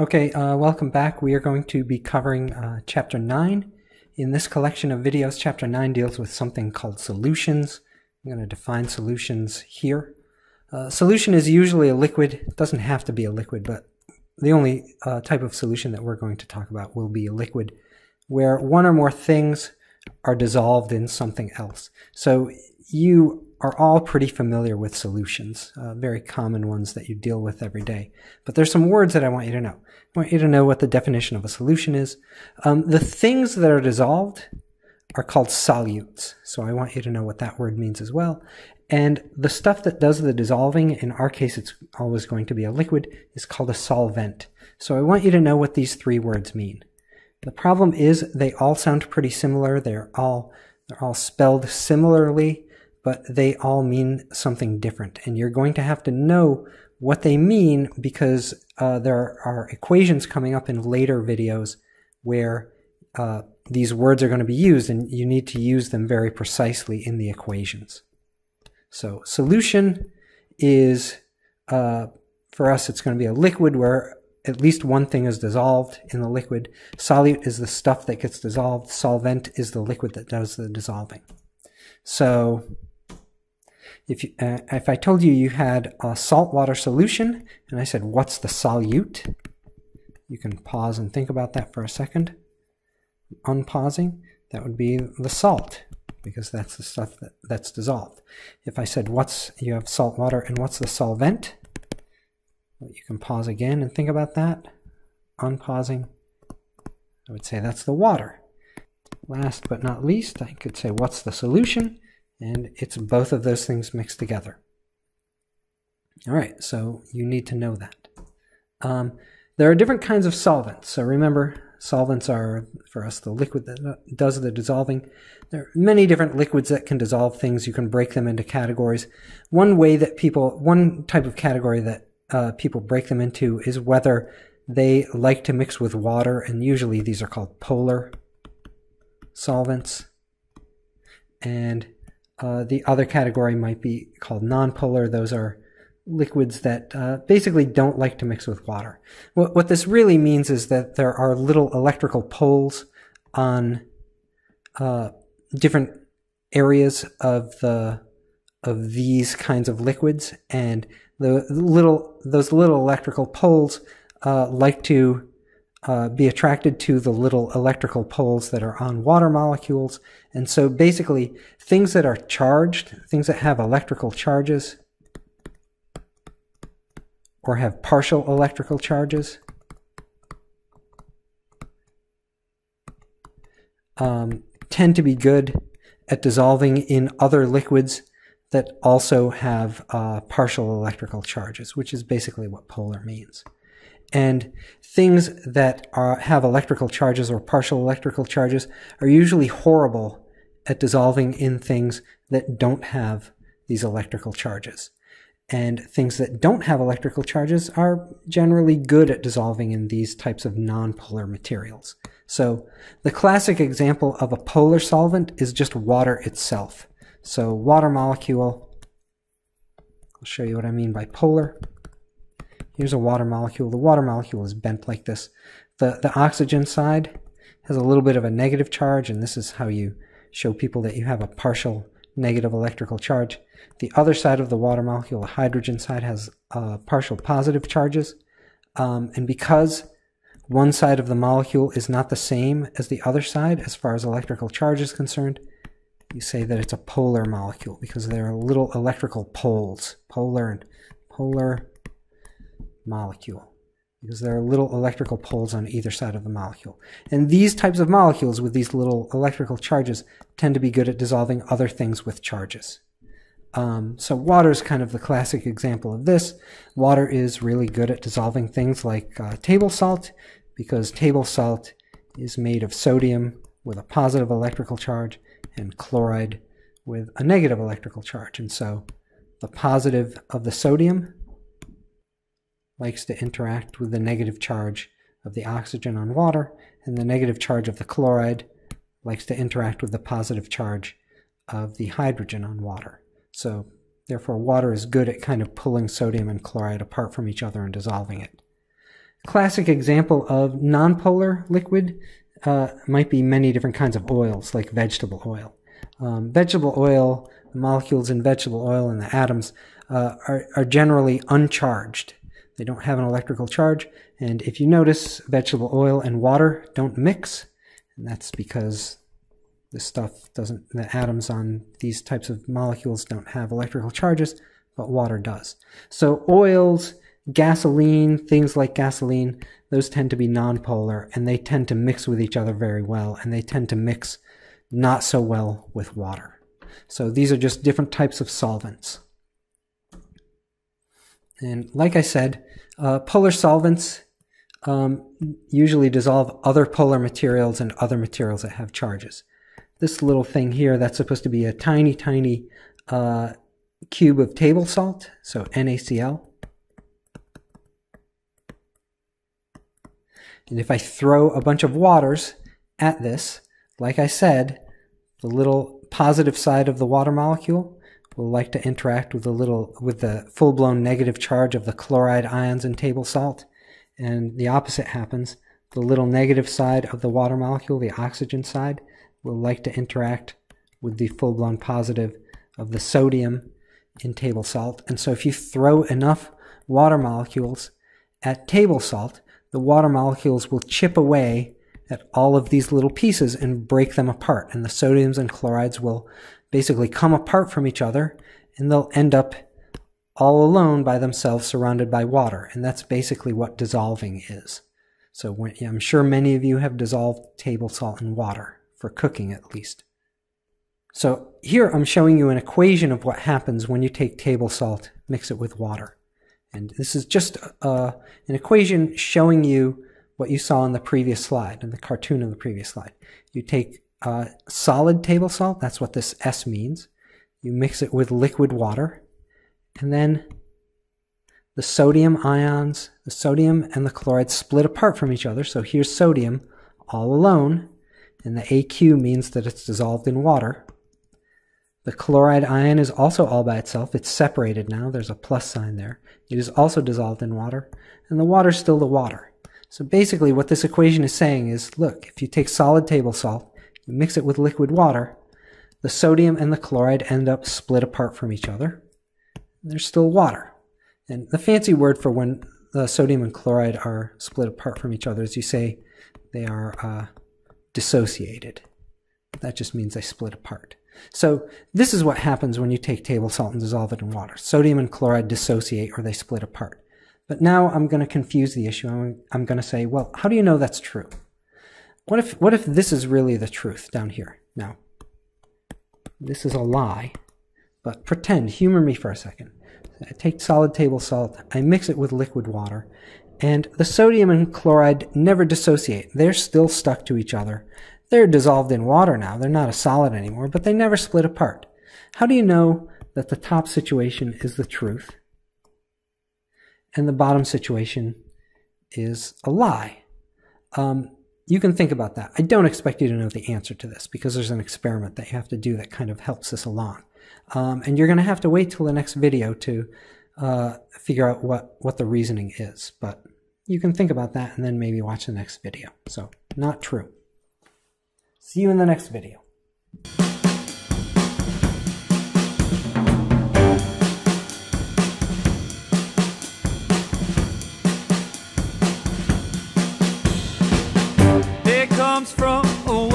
Okay, uh, welcome back. We are going to be covering uh, Chapter 9. In this collection of videos, Chapter 9 deals with something called solutions. I'm going to define solutions here. Uh, solution is usually a liquid. It doesn't have to be a liquid, but the only uh, type of solution that we're going to talk about will be a liquid where one or more things are dissolved in something else. So you are all pretty familiar with solutions, uh, very common ones that you deal with every day. But there's some words that I want you to know. I want you to know what the definition of a solution is. Um, the things that are dissolved are called solutes. So I want you to know what that word means as well. And the stuff that does the dissolving, in our case it's always going to be a liquid, is called a solvent. So I want you to know what these three words mean. The problem is they all sound pretty similar. They're all, they're all spelled similarly but they all mean something different. And you're going to have to know what they mean because uh, there are equations coming up in later videos where uh, these words are going to be used and you need to use them very precisely in the equations. So solution is, uh, for us, it's going to be a liquid where at least one thing is dissolved in the liquid. Solute is the stuff that gets dissolved. Solvent is the liquid that does the dissolving. So if, you, uh, if I told you you had a saltwater solution, and I said, what's the solute? You can pause and think about that for a second. Unpausing, that would be the salt, because that's the stuff that, that's dissolved. If I said, what's, you have salt water, and what's the solvent? You can pause again and think about that. Unpausing, I would say that's the water. Last but not least, I could say, what's the solution? And it's both of those things mixed together. All right, so you need to know that. Um, there are different kinds of solvents. So remember, solvents are, for us, the liquid that does the dissolving. There are many different liquids that can dissolve things. You can break them into categories. One way that people, one type of category that uh, people break them into is whether they like to mix with water, and usually these are called polar solvents. And uh, the other category might be called nonpolar. Those are liquids that uh, basically don't like to mix with water. What, what this really means is that there are little electrical poles on uh, different areas of the of these kinds of liquids, and the little those little electrical poles uh, like to uh, be attracted to the little electrical poles that are on water molecules. And so basically, things that are charged, things that have electrical charges, or have partial electrical charges, um, tend to be good at dissolving in other liquids that also have uh, partial electrical charges, which is basically what polar means. And things that are, have electrical charges or partial electrical charges are usually horrible at dissolving in things that don't have these electrical charges. And things that don't have electrical charges are generally good at dissolving in these types of nonpolar materials. So the classic example of a polar solvent is just water itself. So water molecule, I'll show you what I mean by polar. Here's a water molecule. The water molecule is bent like this. The, the oxygen side has a little bit of a negative charge, and this is how you show people that you have a partial negative electrical charge. The other side of the water molecule, the hydrogen side, has uh, partial positive charges. Um, and because one side of the molecule is not the same as the other side as far as electrical charge is concerned, you say that it's a polar molecule because there are little electrical poles, polar and polar molecule because there are little electrical poles on either side of the molecule. And these types of molecules with these little electrical charges tend to be good at dissolving other things with charges. Um, so water is kind of the classic example of this. Water is really good at dissolving things like uh, table salt because table salt is made of sodium with a positive electrical charge and chloride with a negative electrical charge. And so the positive of the sodium likes to interact with the negative charge of the oxygen on water, and the negative charge of the chloride likes to interact with the positive charge of the hydrogen on water. So therefore water is good at kind of pulling sodium and chloride apart from each other and dissolving it. classic example of nonpolar liquid uh, might be many different kinds of oils, like vegetable oil. Um, vegetable oil, the molecules in vegetable oil and the atoms uh, are, are generally uncharged. They don't have an electrical charge, and if you notice, vegetable oil and water don't mix, and that's because the stuff doesn't, the atoms on these types of molecules don't have electrical charges, but water does. So oils, gasoline, things like gasoline, those tend to be nonpolar and they tend to mix with each other very well and they tend to mix not so well with water. So these are just different types of solvents. And like I said, uh, polar solvents um, usually dissolve other polar materials and other materials that have charges. This little thing here, that's supposed to be a tiny, tiny uh, cube of table salt, so NaCl. And if I throw a bunch of waters at this, like I said, the little positive side of the water molecule will like to interact with the little with the full-blown negative charge of the chloride ions in table salt. And the opposite happens. The little negative side of the water molecule the oxygen side will like to interact with the full-blown positive of the sodium in table salt. And so if you throw enough water molecules at table salt the water molecules will chip away at all of these little pieces and break them apart. And the sodiums and chlorides will basically come apart from each other and they'll end up all alone by themselves surrounded by water. And that's basically what dissolving is. So when, I'm sure many of you have dissolved table salt in water, for cooking at least. So here I'm showing you an equation of what happens when you take table salt, mix it with water. And this is just uh, an equation showing you what you saw in the previous slide, in the cartoon of the previous slide. You take uh, solid table salt, that's what this S means. You mix it with liquid water, and then the sodium ions, the sodium and the chloride split apart from each other. So here's sodium all alone, and the AQ means that it's dissolved in water. The chloride ion is also all by itself. It's separated now. There's a plus sign there. It is also dissolved in water, and the water is still the water. So basically what this equation is saying is, look, if you take solid table salt, mix it with liquid water, the sodium and the chloride end up split apart from each other. There's still water. And the fancy word for when the sodium and chloride are split apart from each other is you say they are uh, dissociated. That just means they split apart. So this is what happens when you take table salt and dissolve it in water. Sodium and chloride dissociate or they split apart. But now I'm going to confuse the issue. I'm, I'm going to say, well, how do you know that's true? What if, what if this is really the truth down here? Now, this is a lie, but pretend, humor me for a second. I take solid table salt, I mix it with liquid water, and the sodium and chloride never dissociate. They're still stuck to each other. They're dissolved in water now. They're not a solid anymore, but they never split apart. How do you know that the top situation is the truth and the bottom situation is a lie? Um, you can think about that. I don't expect you to know the answer to this because there's an experiment that you have to do that kind of helps us along. Um, and you're going to have to wait till the next video to uh, figure out what, what the reasoning is. But you can think about that and then maybe watch the next video. So, not true. See you in the next video. Oh.